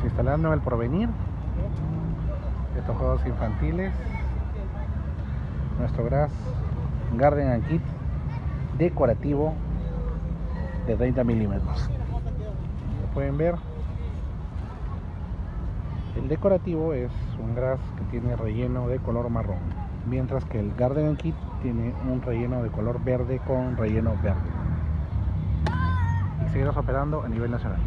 Estamos instalando el porvenir estos juegos infantiles. Nuestro Grass Garden and Kit decorativo de 30 milímetros. Como pueden ver, el decorativo es un Grass que tiene relleno de color marrón, mientras que el Garden and Kit tiene un relleno de color verde con relleno verde. Y seguiremos operando a nivel nacional.